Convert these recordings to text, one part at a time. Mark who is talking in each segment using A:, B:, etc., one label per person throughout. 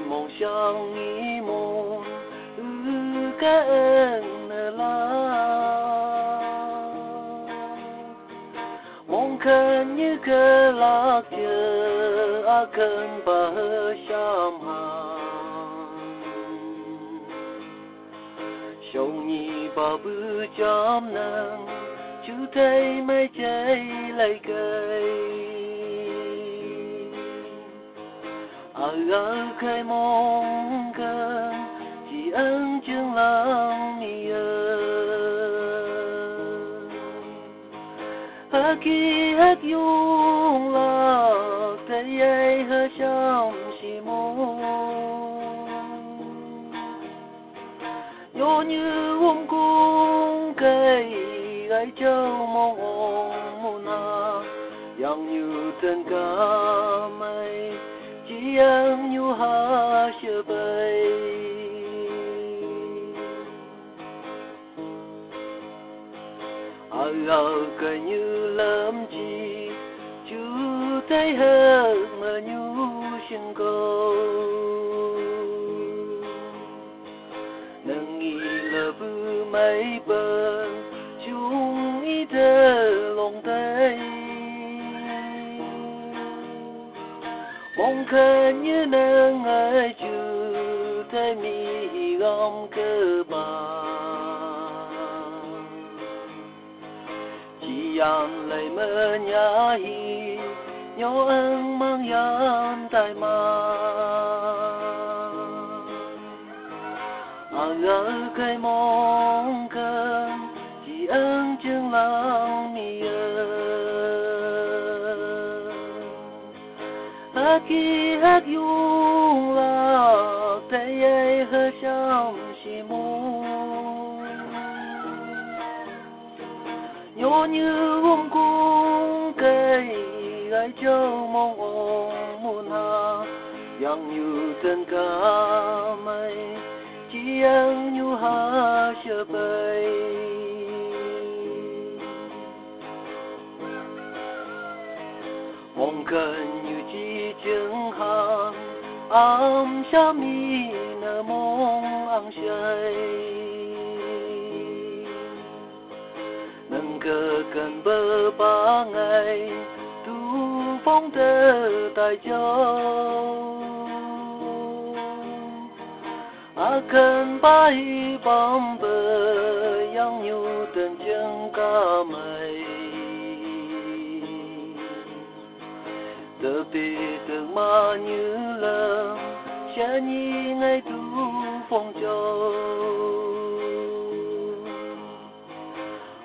A: thầy mong sang nghĩ mong ư cái ơn la mong khẩn như cơ lạc chờ a khẩn ba sham ha sông nhi ba bư chom nang chú thấy mấy trái lấy cây ở gỡ mong cơ chỉ ơn chương lòng mi ơi khi hết dung là thấy ấy hơi trong chỉ mong như ôm cung cây gái châu mong muôn yang như tên ca chỉ em như hà chưa bay ở gầu cây như lâm chi, chú thấy hơn mà nhu xin câu nâng nghi lờ bư mấy bờ mong khờ như nơ ngài chư thế mi gom cơ bà. Chỉ ăn lấy mơ nhà hi nhỏ ân mang yam tại mà à ngỡ cây mong cơn, chỉ ơn chương lòng khi hát dung là tay ấy hơi trong chỉ mong nhô như hôm cung cây gái châu mong ôm muôn hà yang như tên ca mây, chỉ ăn như hà chờ bay mong cần như chứng hàng ám cha mi nở mong ăn say nâng cơ cần bơ ba ngày tu phong thơ tại châu akan à bai bom bơ yang nhu tên chân ca mây. Tơ pi tơ ma như lơ cha nhi ngay tu phong châu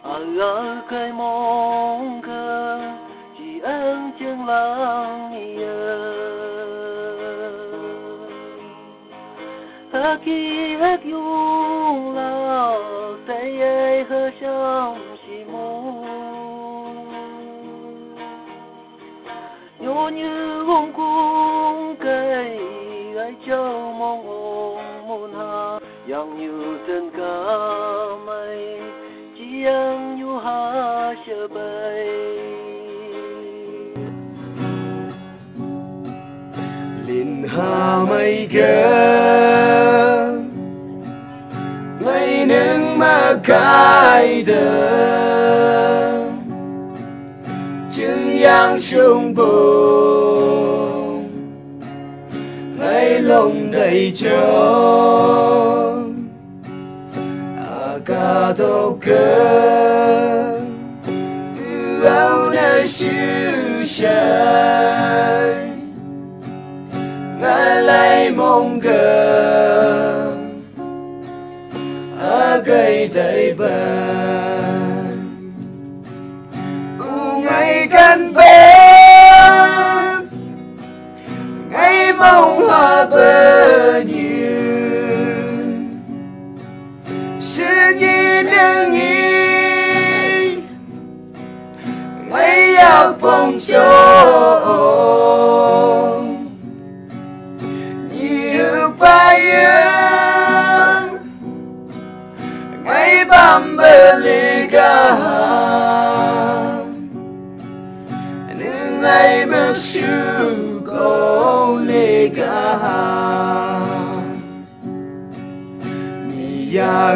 A: à gỡ cây mong cơ chỉ ơn chân lang mi ơi khi hết dung là tay ấy hơi trong nếu như hôm cung cây ai cho mong ôm môn hà yang như tên ca mây
B: chỉ yang như hà chờ bay liền hà mây ghé mây nắng mà cài đời chứng yang sung bồn ngày lòng đầy trống à ca đâu cơ ưu nơi siêu trời ngài lại mong cờ ở cây đầy bờ ngày mong hoa bờ như sự nhi đương nhi ngày yak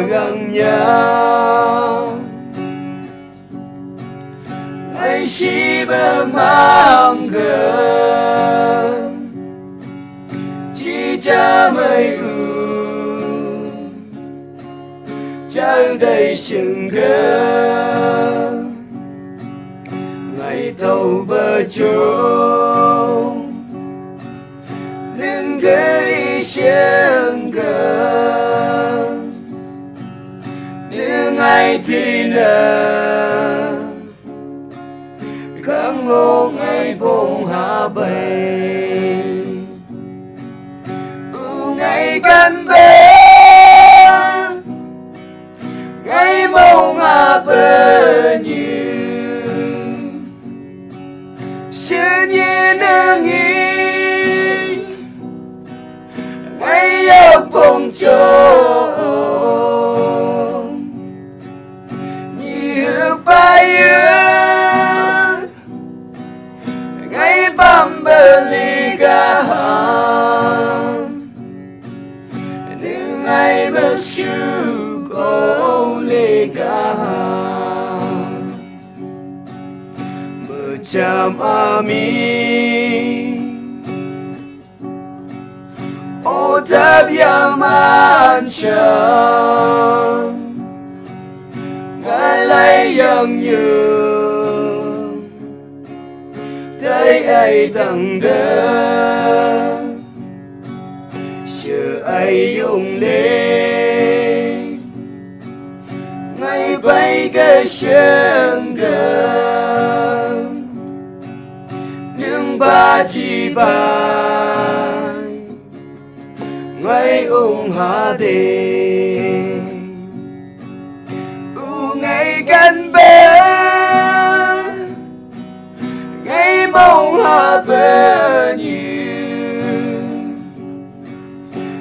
B: mi ya găng nhau ngày chỉ bờ mang gần chỉ cha mây u trái đầy sừng gơ ngày thâu bờ trông đừng gây sương ngày thì nở khăng ngô ngay bông hạ bầy ngày gần bên chạm ami. Ô tháp ngài lấy yang nhường thấy ai tặng đơn sự ai dùng lên ngày bay cái sương đời. Ba chi bài ngay ung hạ đê. U ngay gần bên ngay mong hạ bên như.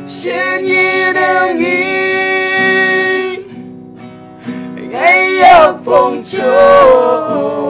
B: Xin nhi đừng nghĩ ngay ước phong
C: trôi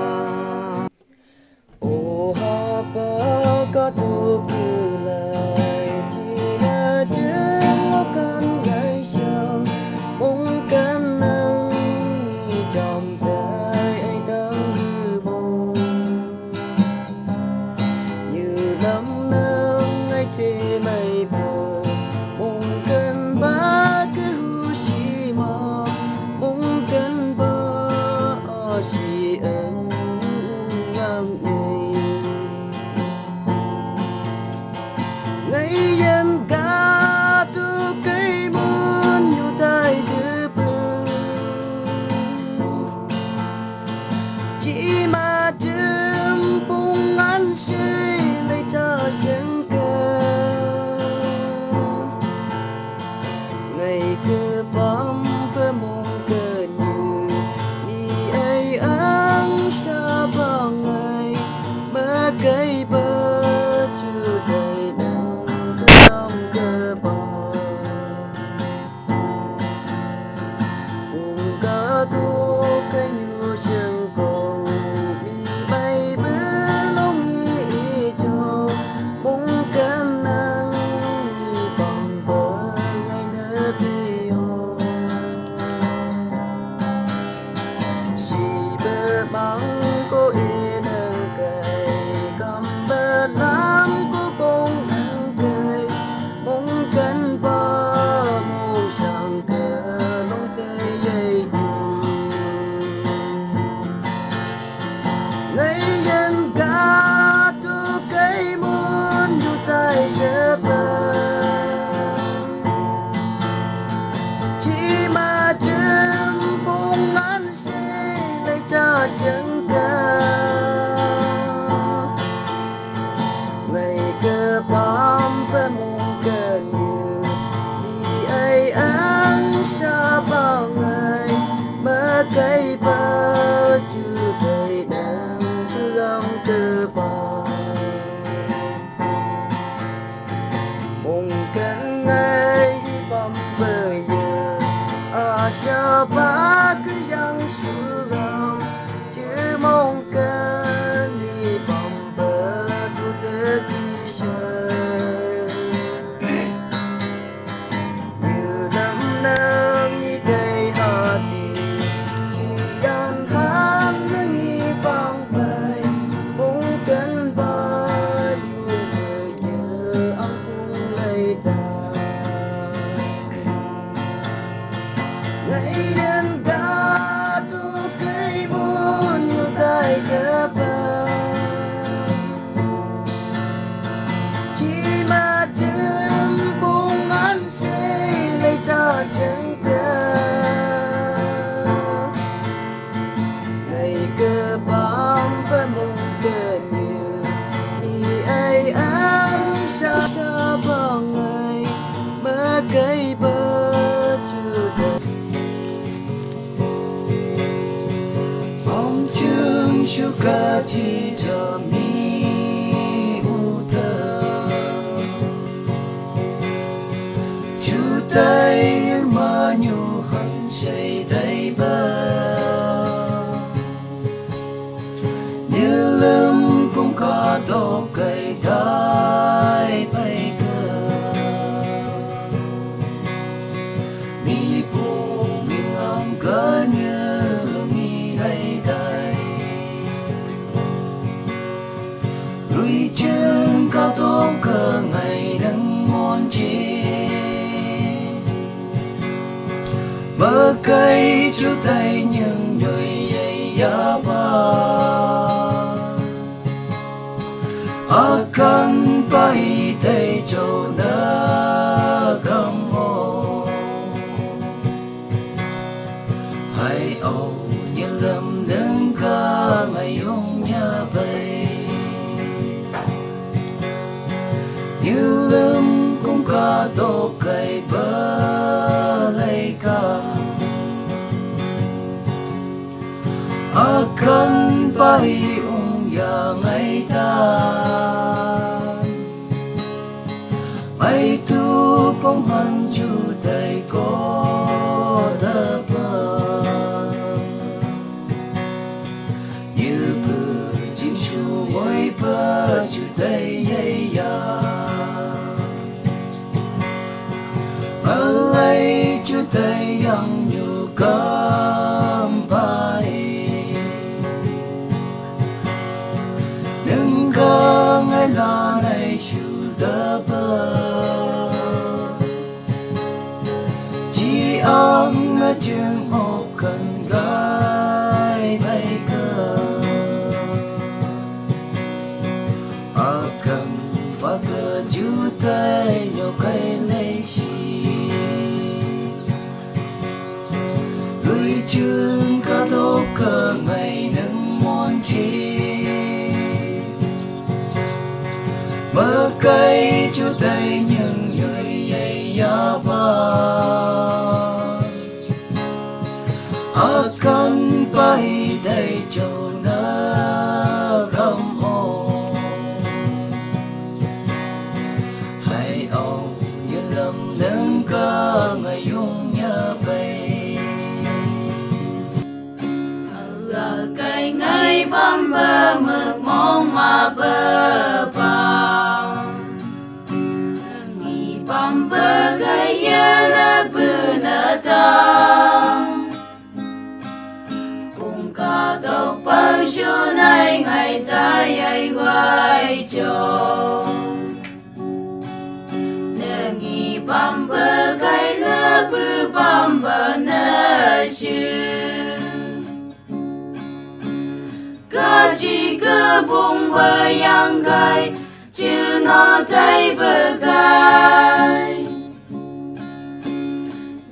C: 个蹦吧样该，只那在不该。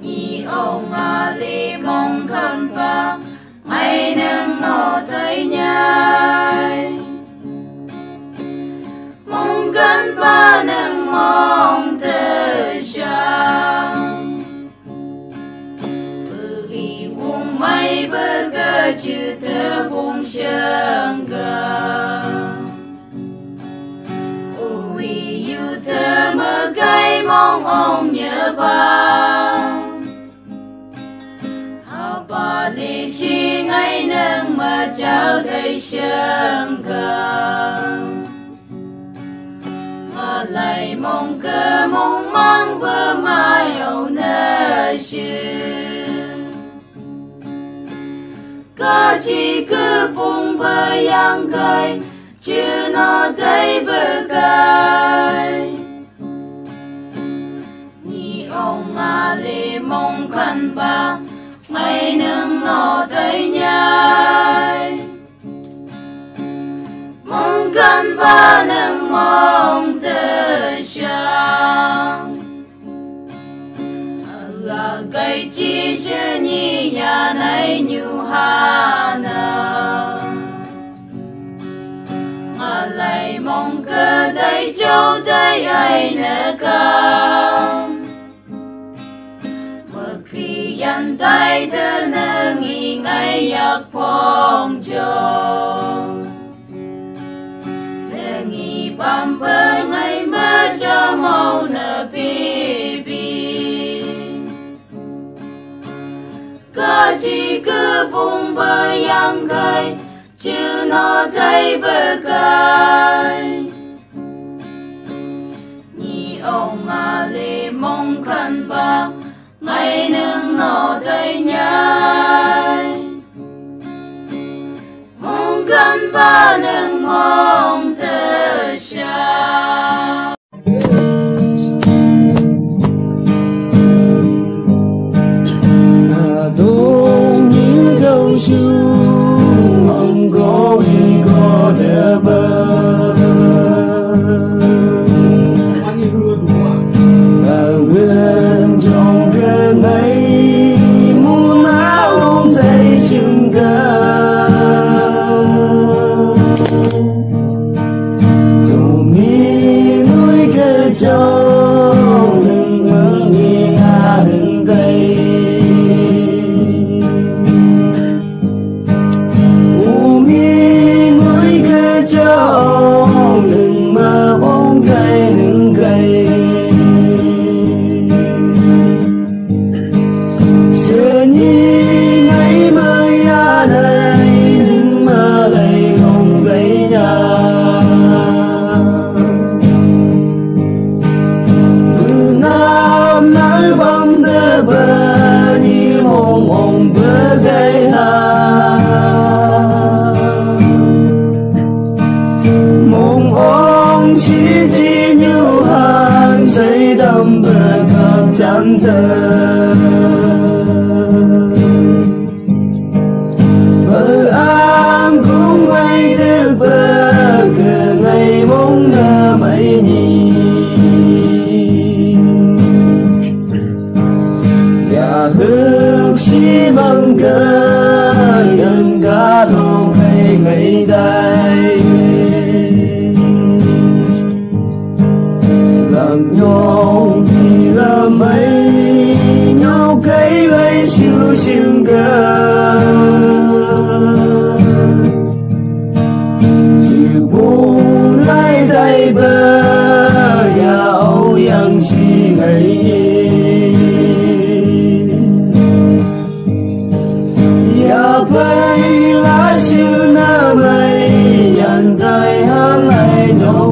C: 你
D: ông
E: à li mong thân ba, ngày nâng nó thấy nhai. Mong cần ba nâng mong tới xa 觉得梦想个，我唯有的么该梦红也吧，好把
F: 你心爱能么找对象个，我来梦个梦梦不嘛有那些。Cơ chỉ cứ bùng bơ yang gai chứ nó thấy bơ gai ni ông mà lê mong khăn ba, ngày nương nọ thấy nhai. Mong khăn ba nương mong từ sáng à cây chi sư nhi nhà này nhiều hà nơ ngà lại mong cơ thấy châu thấy ai nơ cam yan tay thơ nơ nghi ngay yak phong cho nơ nghi bam bơ ngay mơ cho màu nơ bi cơ chỉ cứ bùng bơ yang gai chứ nó thấy bơ gai nhị ông à lê mong khăn bạc ngày nương nó thấy nhai. Mong gần ba nương mong thơ xa
G: I know.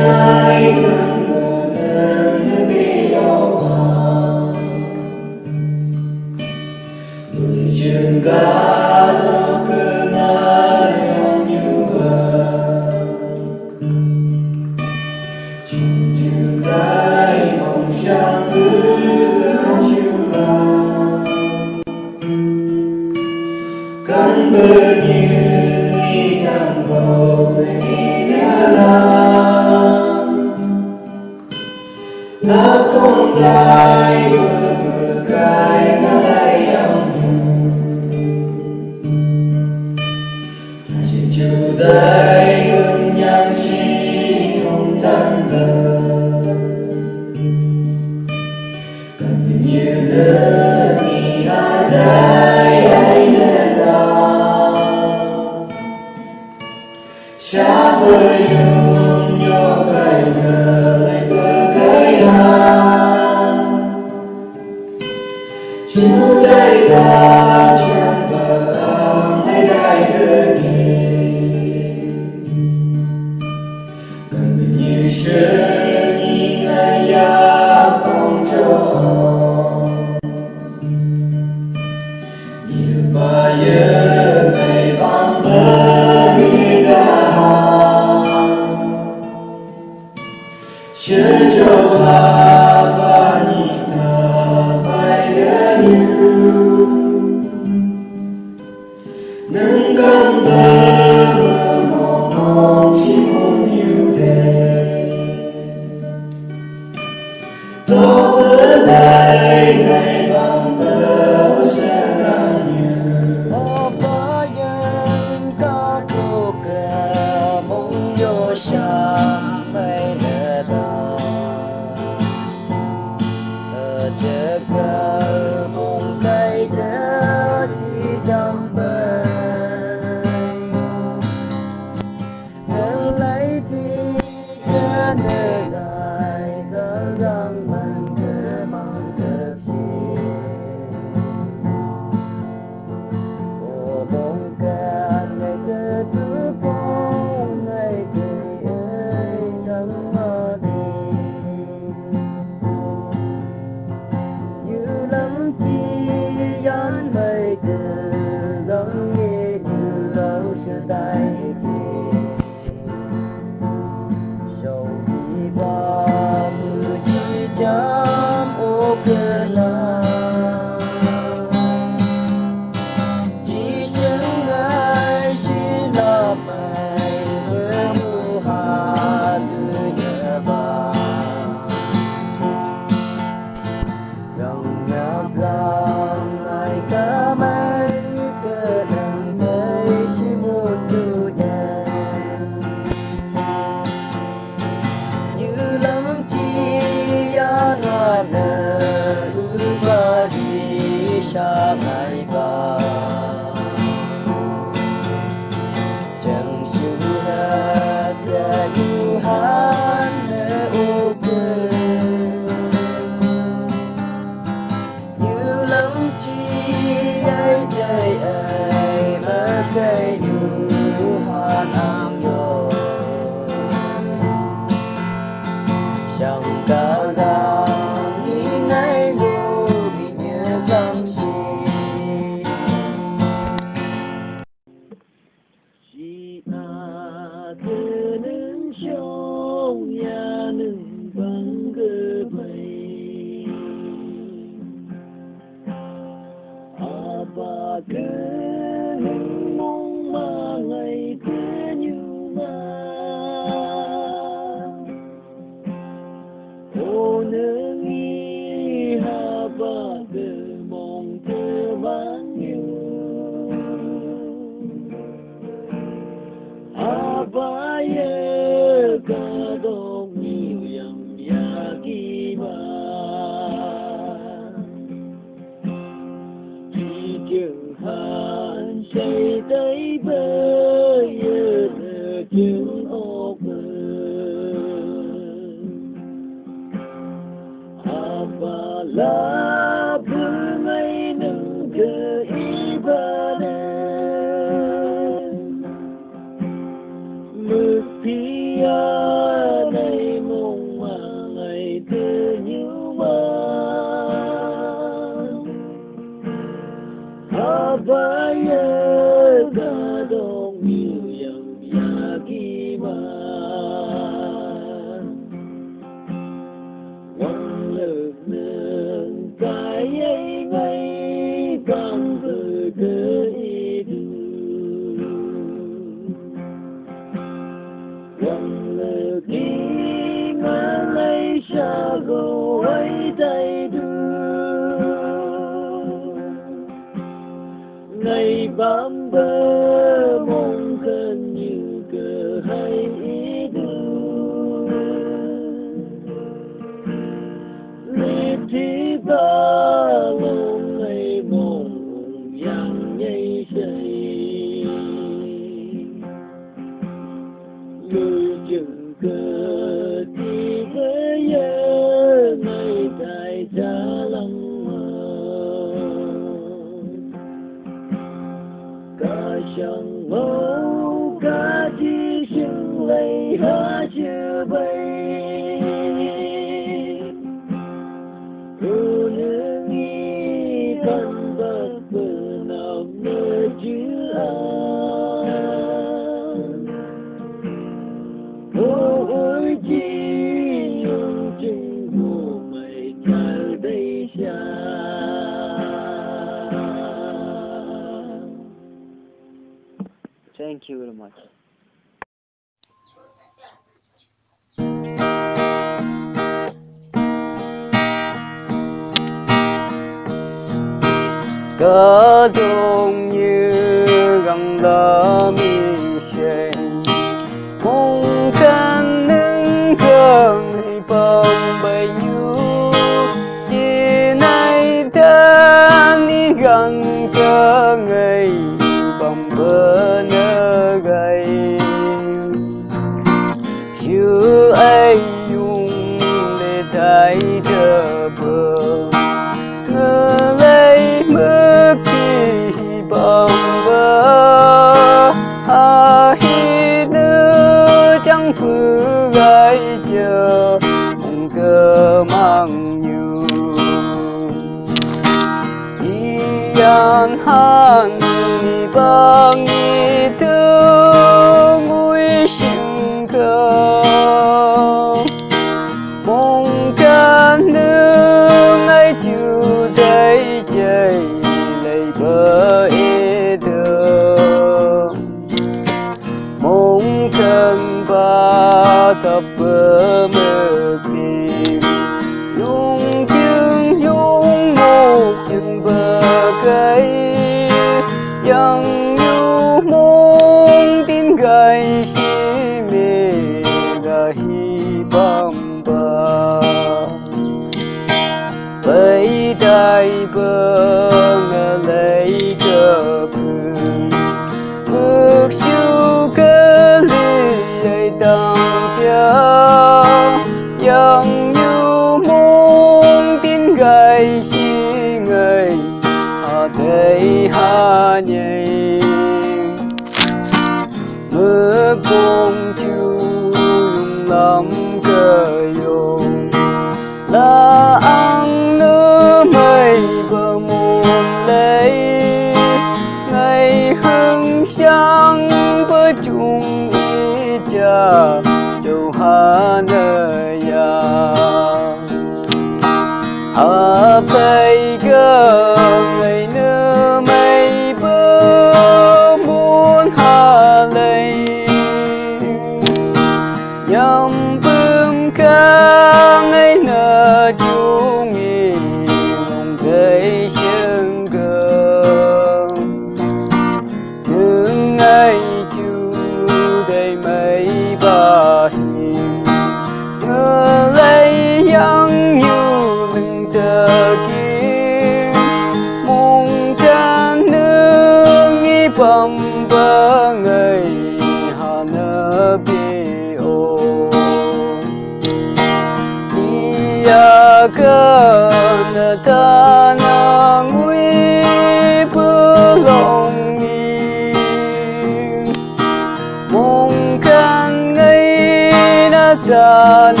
G: Ta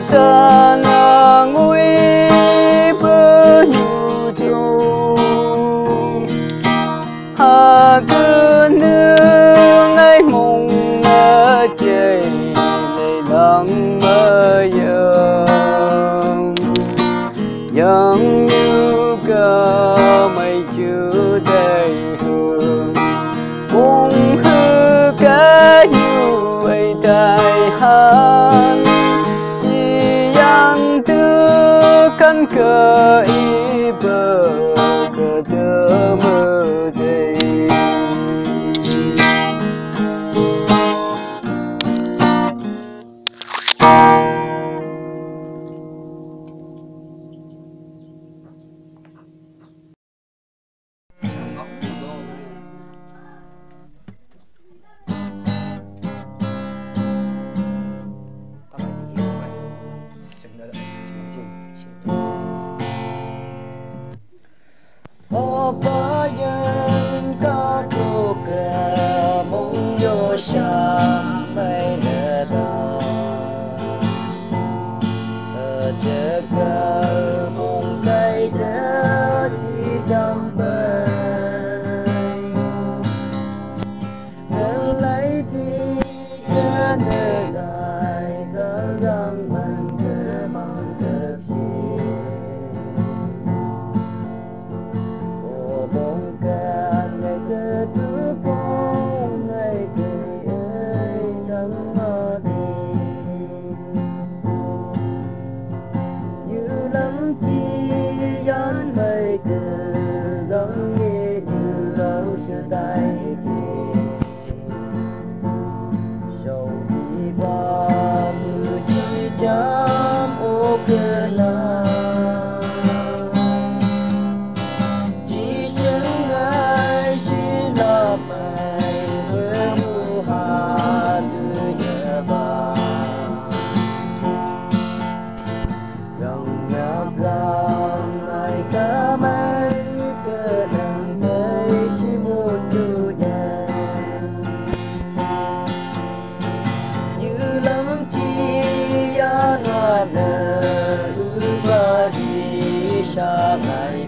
G: cơ
H: tư căn
I: lấy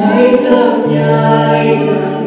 F: ô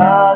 I: Oh.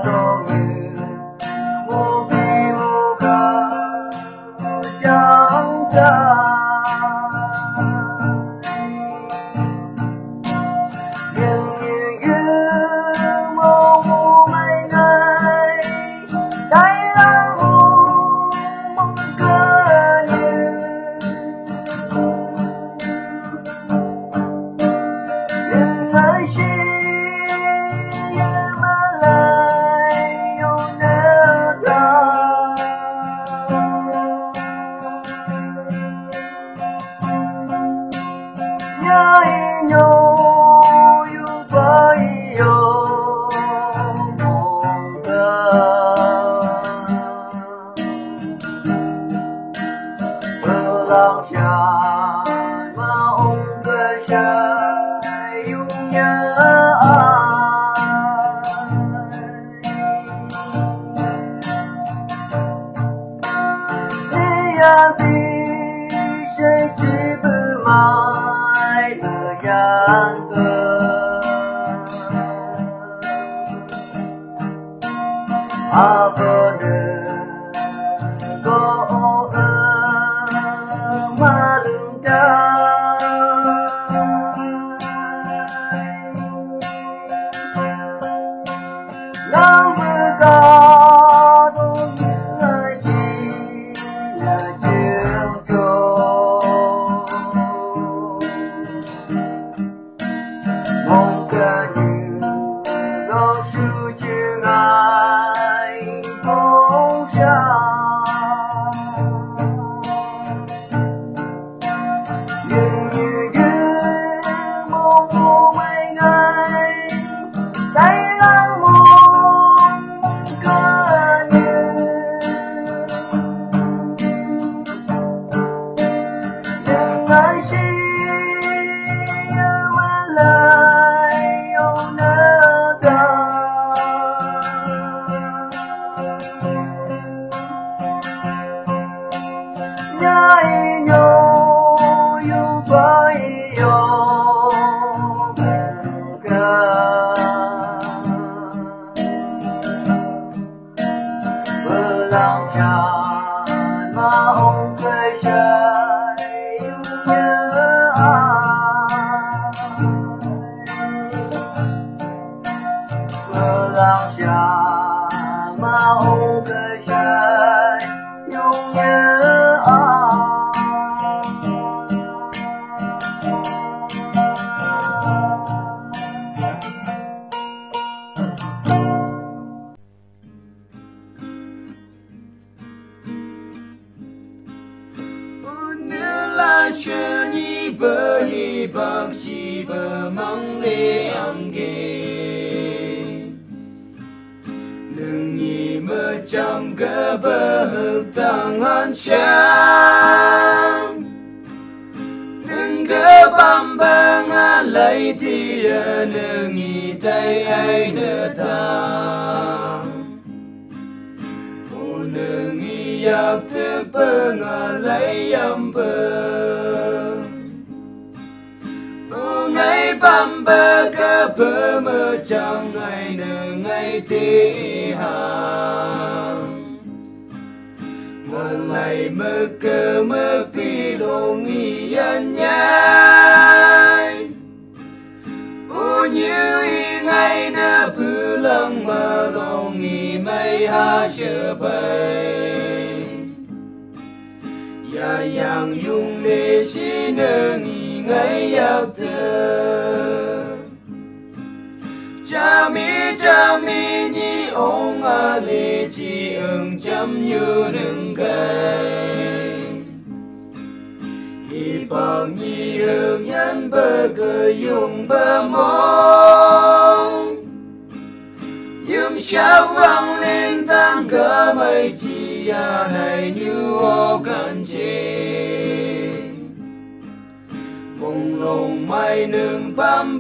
I: Mai bám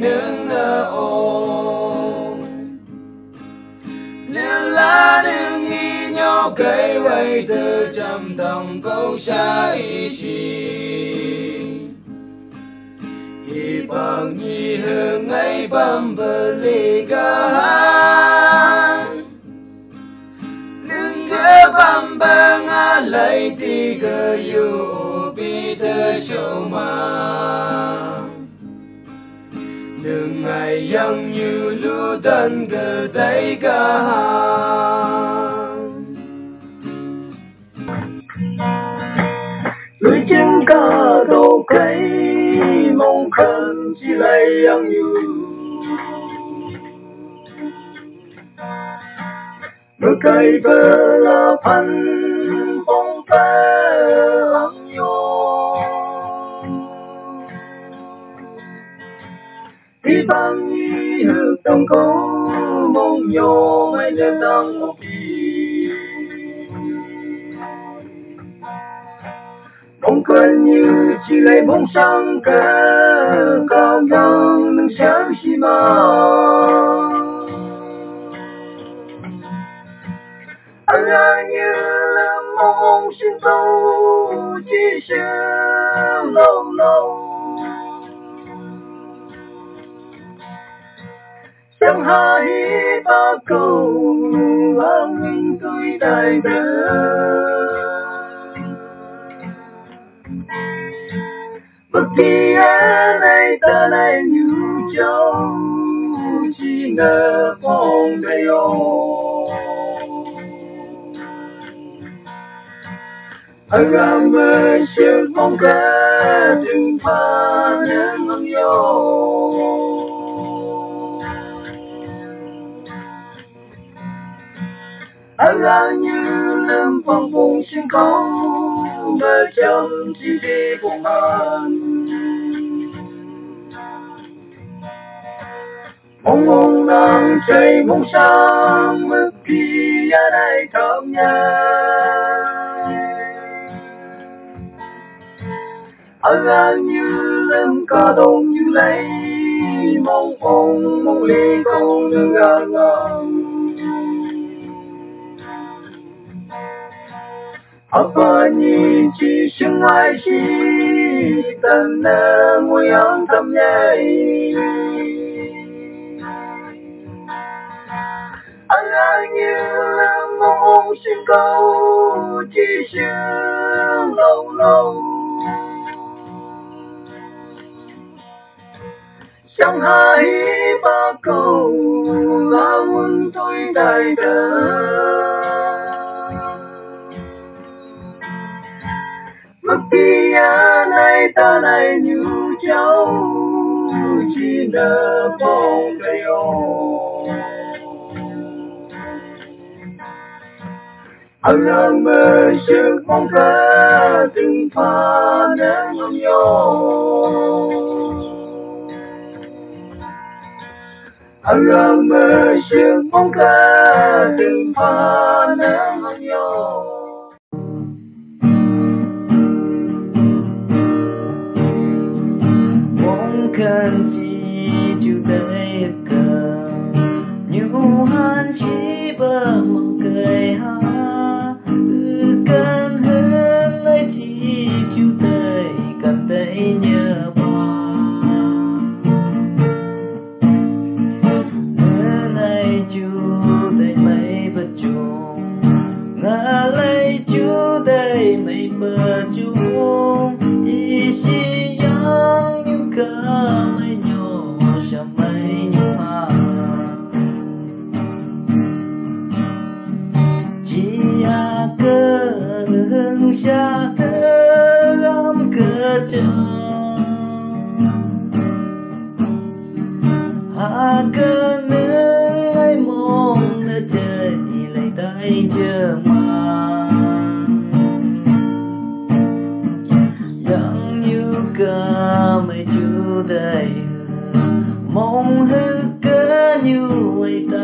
I: nương nơ ô Nương lá nương nghi nhau cây quay từ trăm tông câu xa y xì. Hi bằng nhi hương ấy băm bơ lì hát Nương ghé băm bơ ngã lấy thì cơ yêu bi mà Nương ngày yang như lũ tân cơ tay ca hát
J: Lưỡi chân ca đồ cây mong khăn chỉ lấy yang như Mưa cây bơ là phân phong phê ang Đi bằng nhi hực đồng mong yo mấy đêm đang một kỳ. Mong quên như chỉ lấy bóng sáng cơ Cao yang nâng sáng xì mà Anh như là mong xin câu Chỉ sự lâu lâu. Chẳng hai ba câu Anh mình tôi đại đời bất kỳ ai này ta này như châu, chỉ ngờ phong đầy ô. Anh làm mơ sự phong ca đừng pha nên ngâm yo anh là như lưng phong phong sinh không mơ trong chỉ đi cùng anh. Mong mong đang chạy mong sáng mất khi ở đây thơm nhà anh là như lưng ca đông như lấy mong mong mong ly công đừng gan ngang apa ni chỉ sinh ai tâm anh xin câu chỉ lâu lâu. Chẳng ba câu là quân tôi đại đời Bất kỳ ai ta này như cháu, chỉ nợ bóng đầy ô Anh đang mơ sự mong ca từng pha nắng ngâm yo Anh đang mơ sự mong ca từng pha nắng ngâm yo
I: cần chỉ chú đây cầm nhu han chỉ bờ mong cười ha. Ư cần hơn nơi chỉ chú đây cầm tay nhớ hương xa thơ âm ai mong nơi chơi lấy tay chờ mà yang ca mây chú đầy mong hư cơ như vậy tai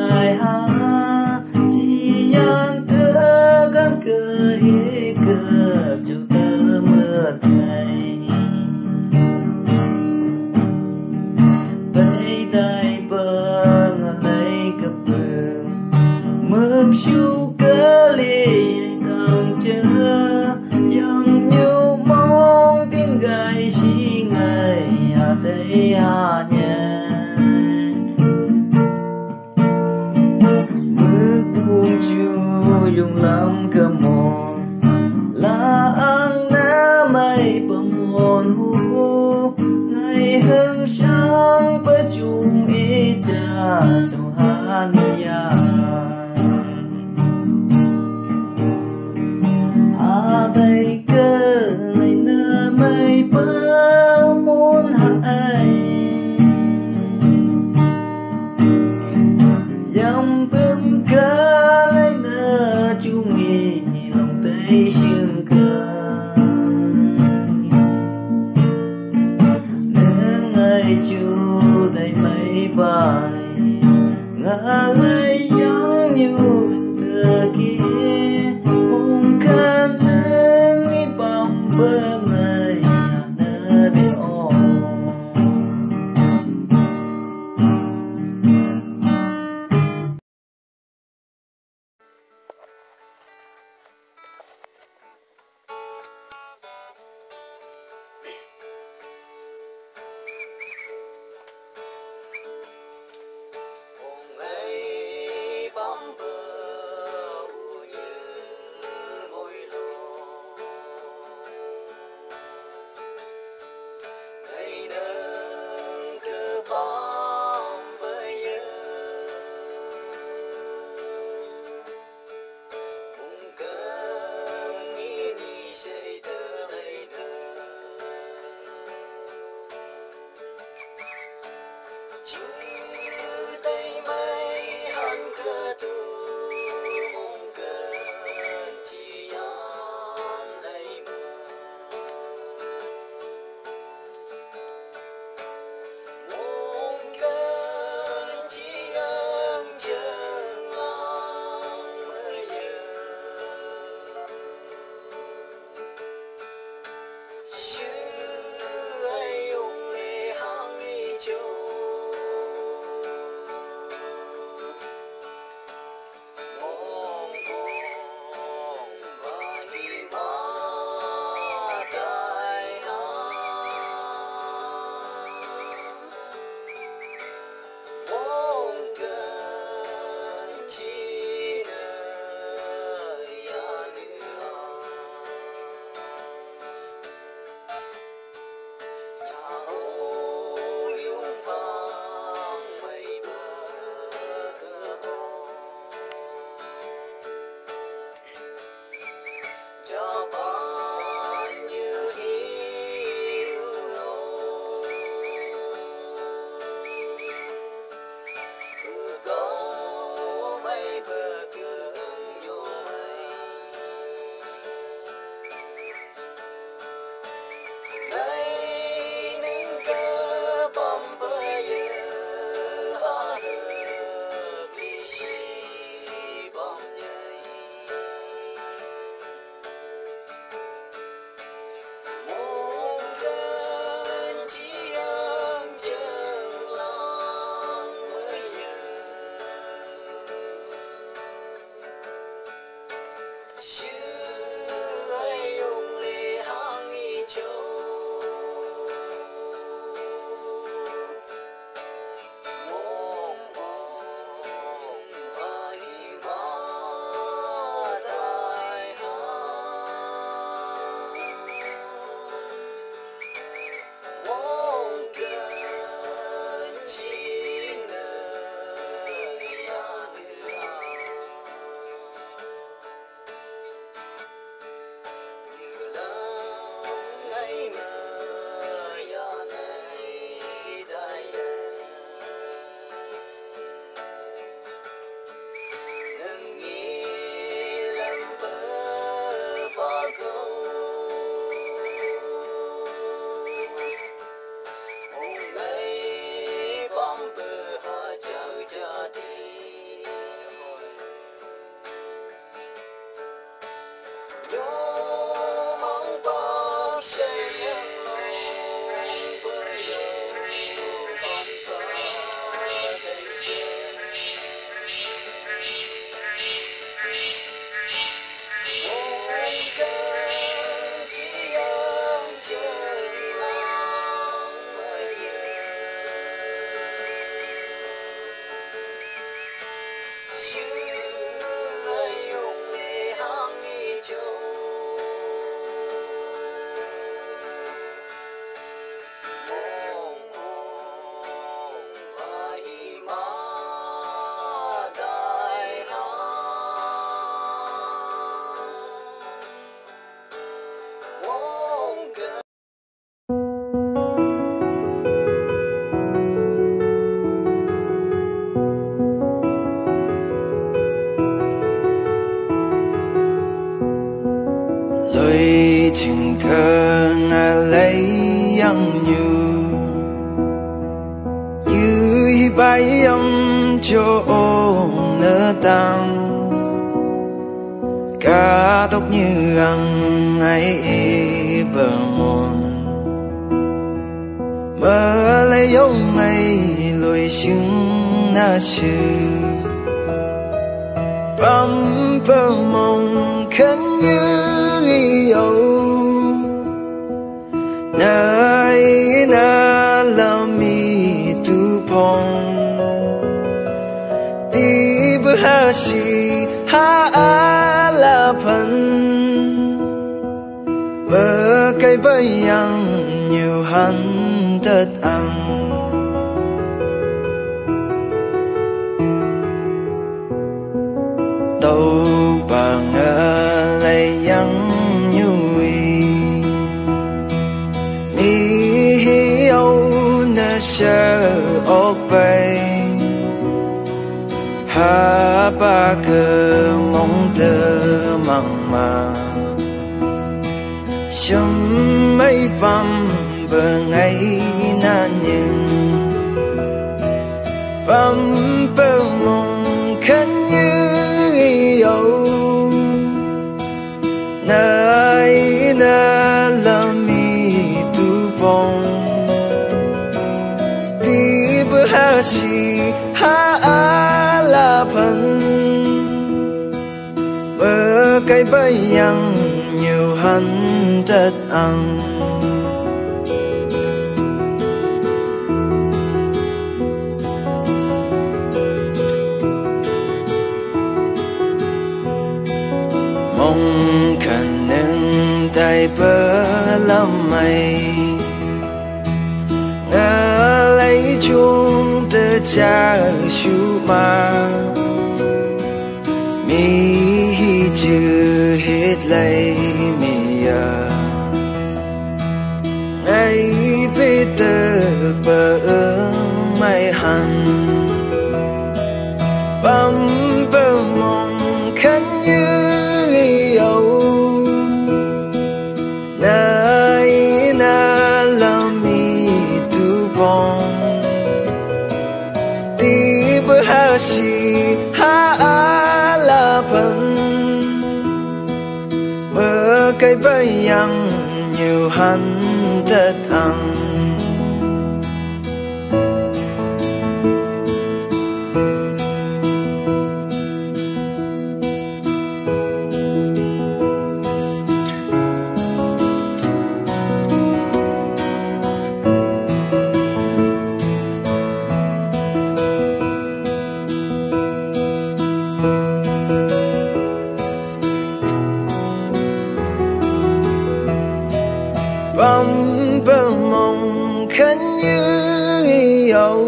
I: như
J: yêu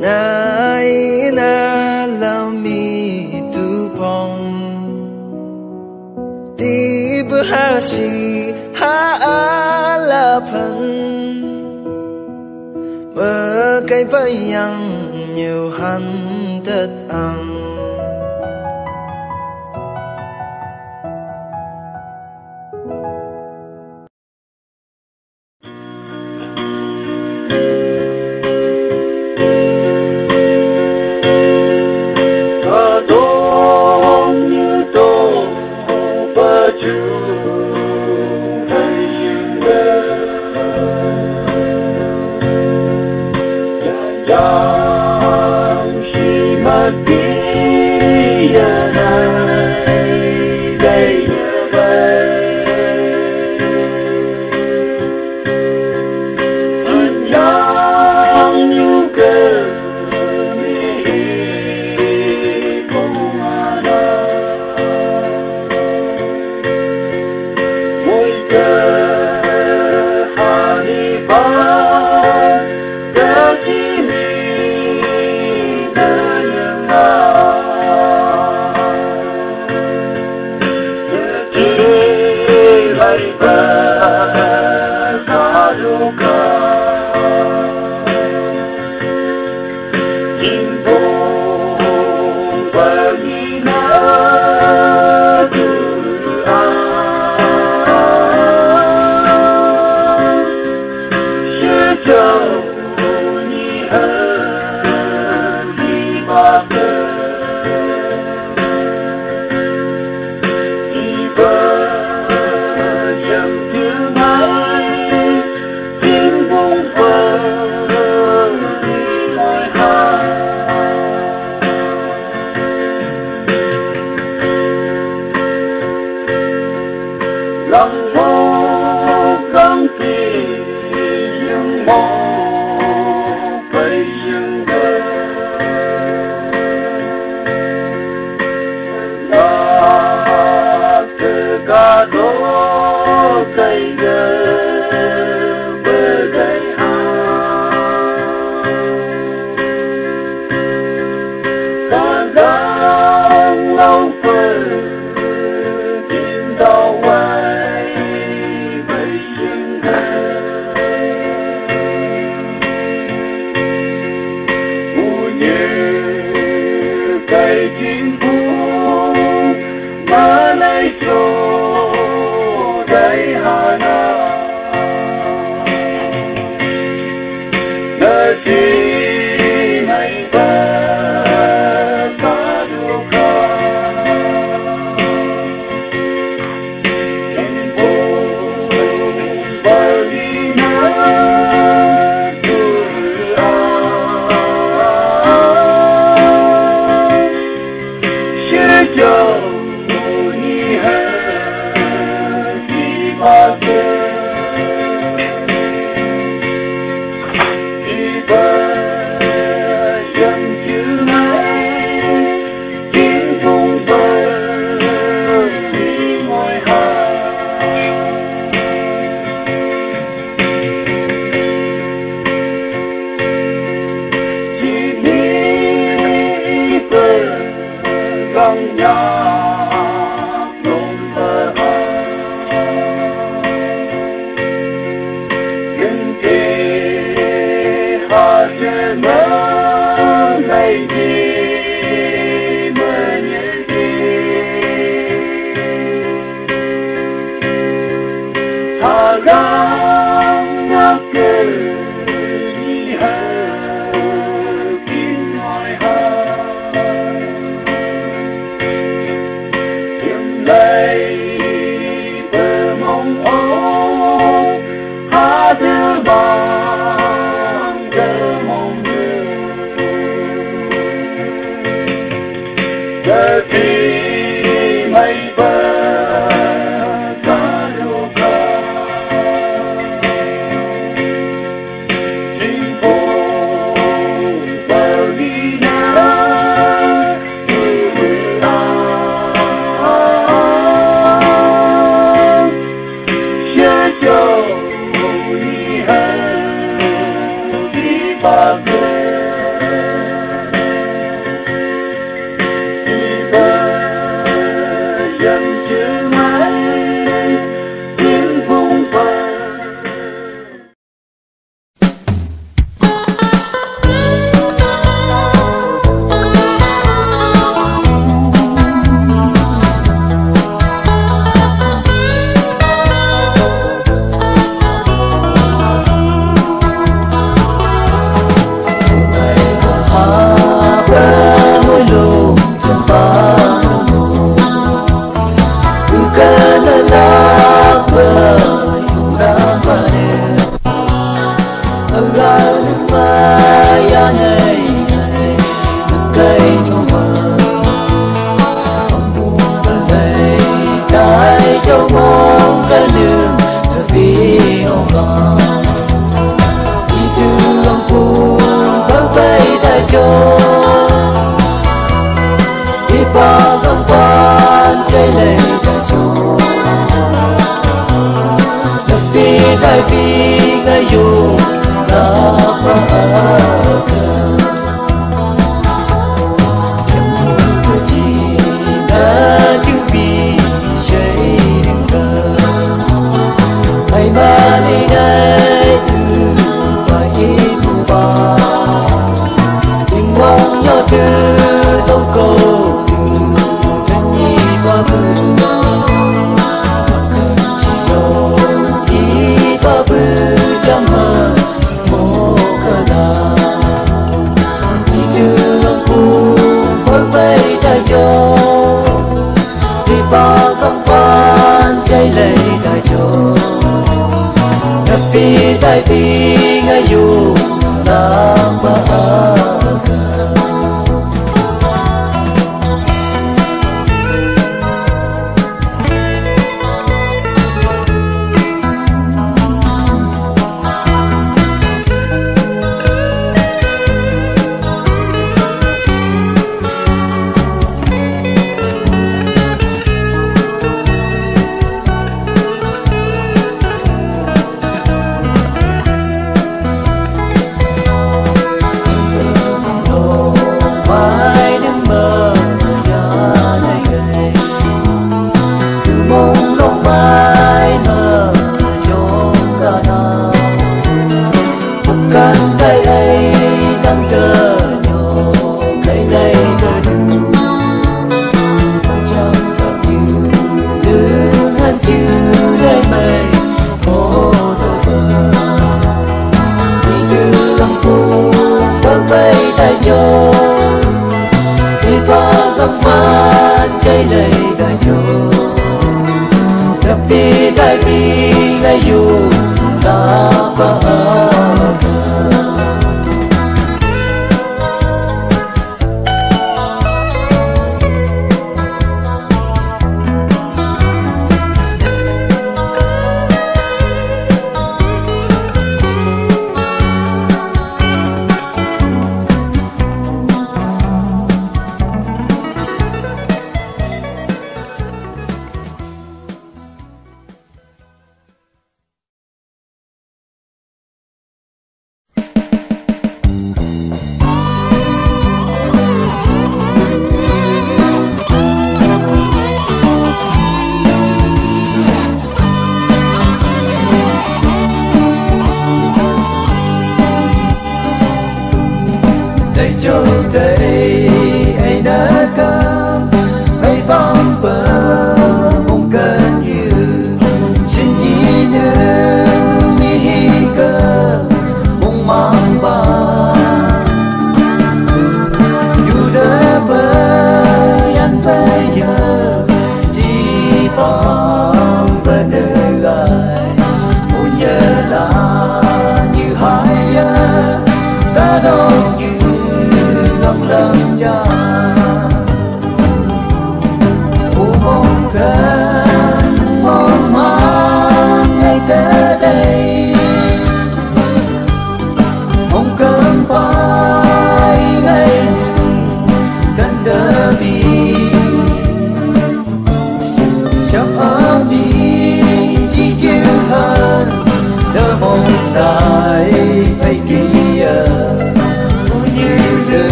J: nay na la mi tu pong ti bu ha si ha a la phan mơ cây bay yang nhiều hắn tất ăn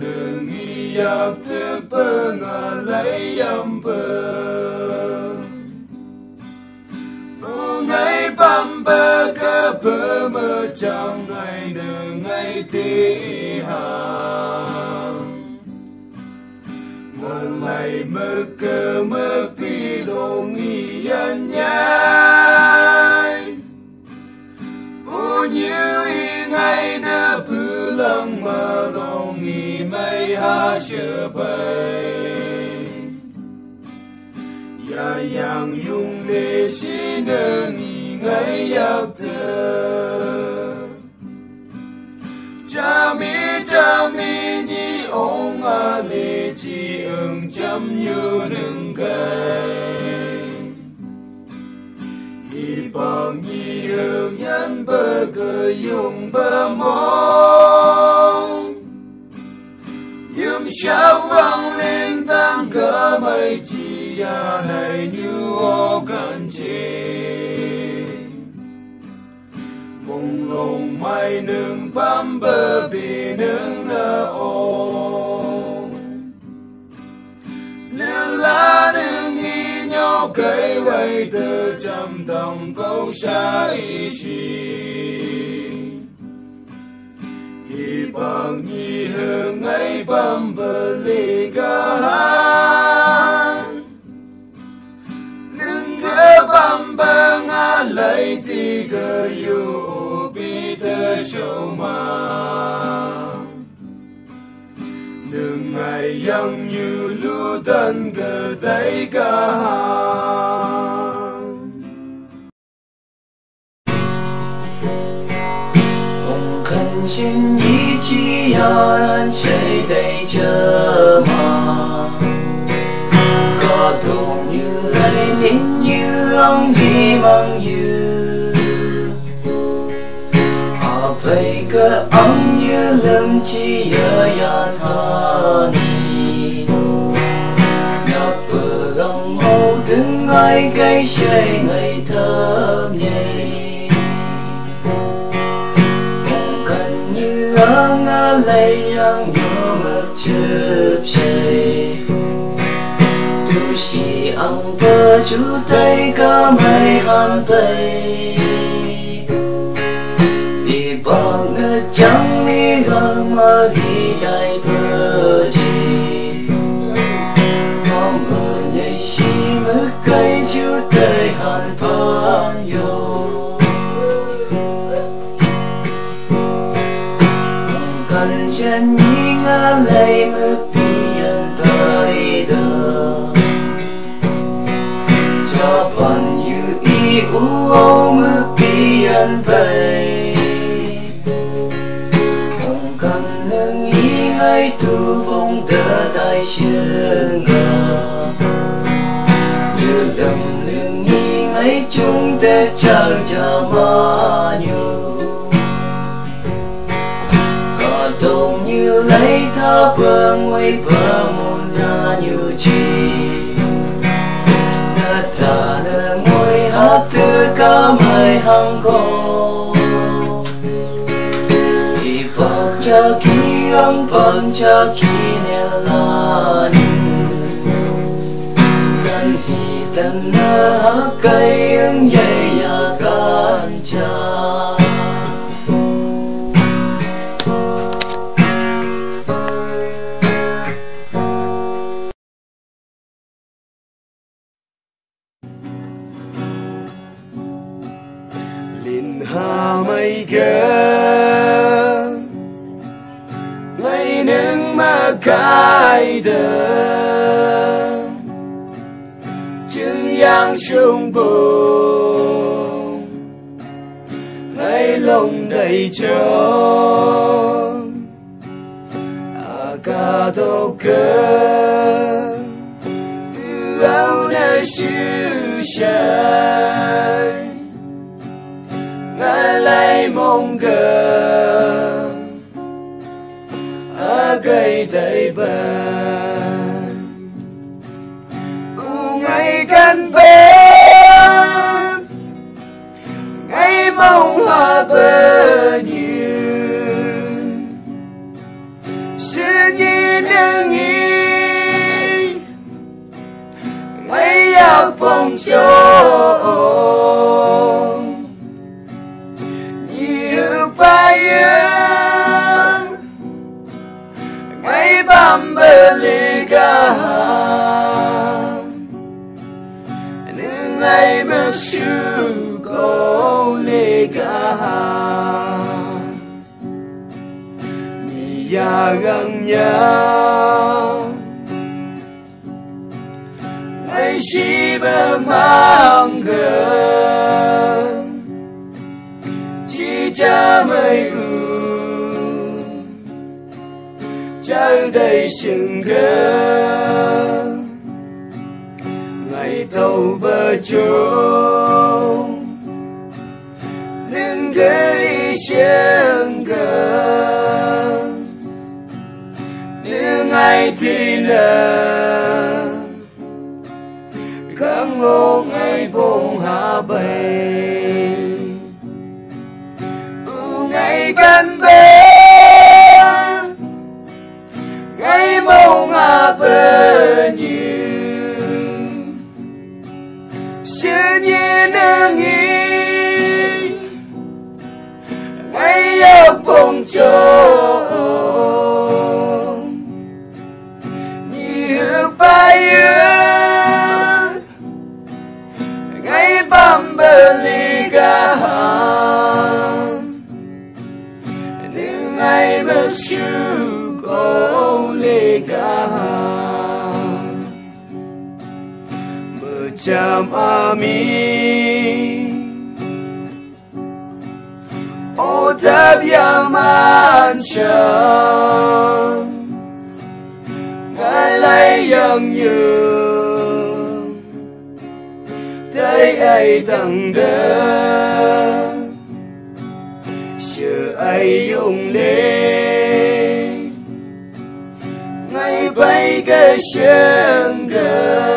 G: nương
B: yak te nga lay yam bơ ô ngay băm bơ cơ bơ mơ trong ngay đường ngày thi hà mơ ngày mơ cơ mơ pi lô nghi yan nhai ô như y ngay nơ bư lăng mơ lô nghi mây ha sơ bay ya yang yung lê si nơ nghi ngày yak thơ cha mi cha mi ni ông a lê chi ưng chấm như nâng cây hy vọng nhi hương nhân bơ cơ dùng bơ mong yếm sao vang lên tam cơ bay chi ya này như ô cần chê mong lùng mai nương bám bờ bì nương nơ ô nương lá nương nghi nhau cây vây từ trăm đồng câu xa y xì hy bằng nhi hương ngay băm bờ lì ca hát nương cơ băm ngã lấy thì cơ yu bi tơ sâu mà nương ngày yang như lưu tân cơ thấy ca
C: Không khẩn xin ý chí an 谁的 chờ mà có đồng như lấy như ông đi à ông như lâm chi ở ya tha ni bờ mâu đứng ngay gây say ngày thơ ang alay ang iyong magchupsay Tu si ang pajutay kamay hantay Di cần chân nhí ngã lấy mức đó cho bay không cần nâng ý ngay tu bông đỡ đại trường như đầm ý ngay chúng ta chờ chờ mà nhiều lấy thơ bờ nguy bờ môn na như chi. Na thả na môi hát tư ca mai hăng cô thì phật cha ki âm vẫn cha ki nè la ni. Cần hi tân na cây ứng dây ya can cha.
B: Đờ chứng yang sung bồn ngay lòng đầy trống à ca đâu cơ ưu nè mong cờ. Ở cây tây bờ. Mi ya găng nhau ngày chỉ bờ mang gần chỉ cha mây u trái đầy sừng gơ ngày tàu bờ trông nâng gây sừng mighty ngày thì ngô ngày bông hạ bầy ngày gần bên làm amin O Rab Yaman chẳng Ngài lấy dân nhường Thấy ai tặng đơn Sự ai dùng lên Ngày bay cái sương đời.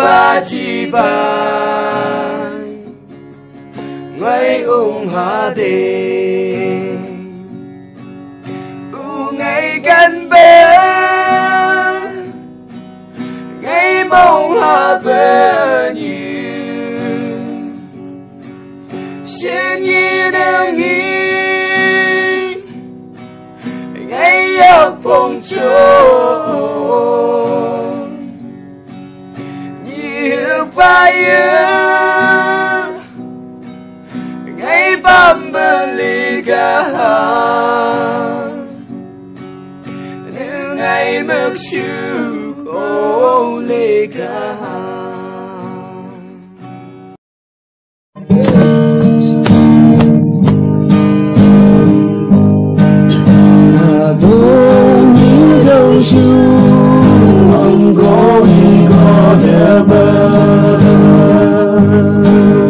B: ba chi bài ngay ung hà đề u ngay gần bé. Ngay mong hà về nhiều. Xin như đang nghĩ
F: ngay ước
C: phong chúa. fire ngay pambaligahan ngay magsukuligahan Don't you, I'm going to heaven. não.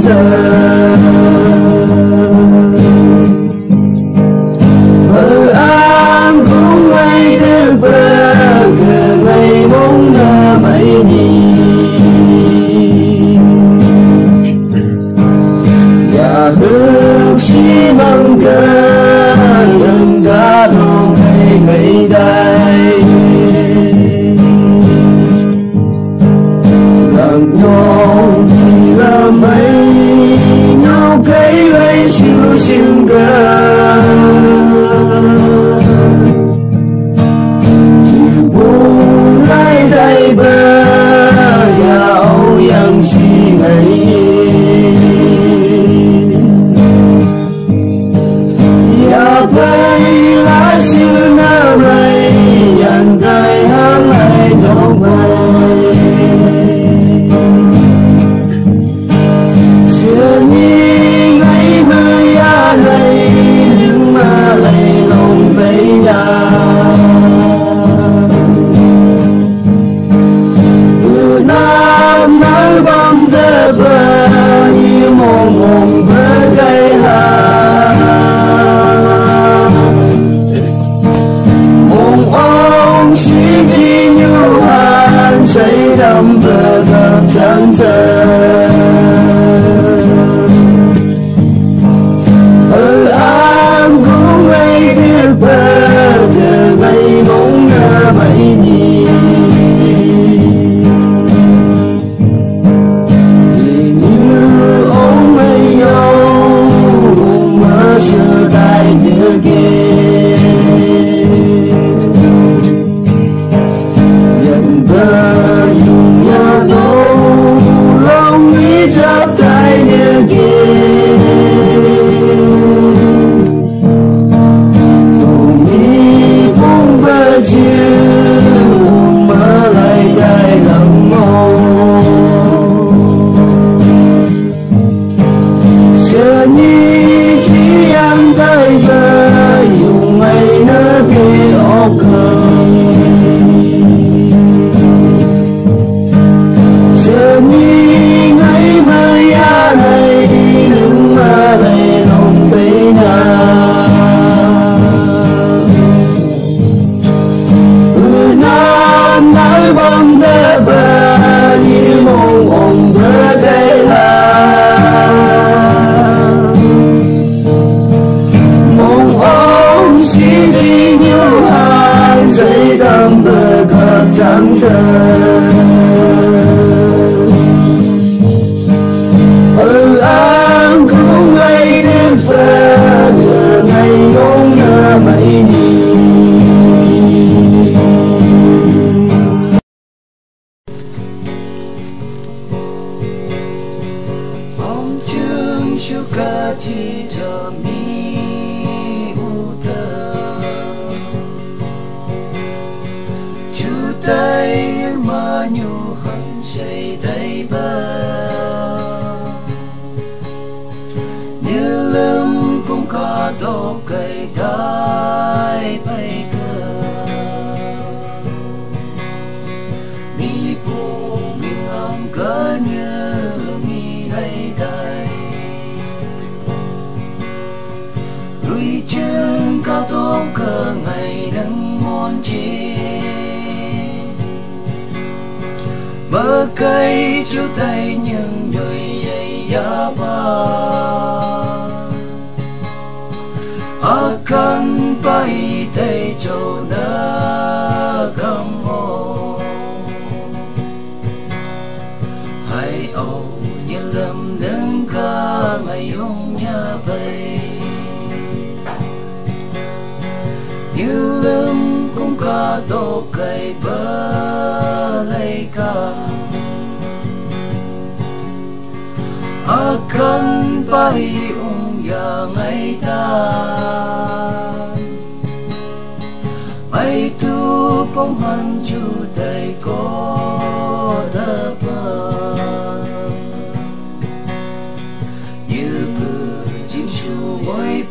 C: giờ.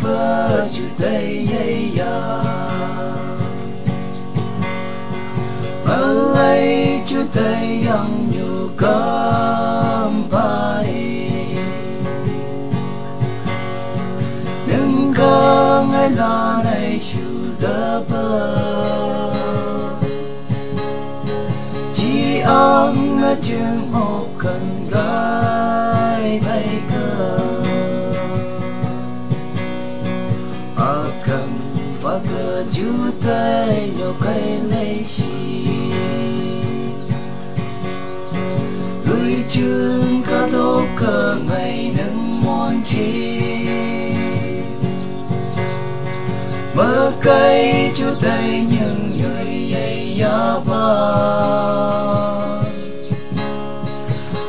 C: remember today yeah, yeah. Malay today yang you come by Đừng có ngay lo này chịu đỡ bờ Chỉ ông ở trường một cần gái jutai nyo kai nei shi lui chương ca đô cơ ngày nâng môn chi mơ cây chú tay nhưng người dây giá ba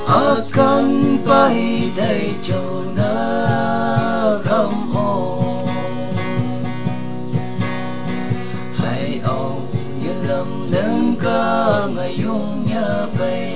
I: a căn bay đầy trôi ka ngayong niya kay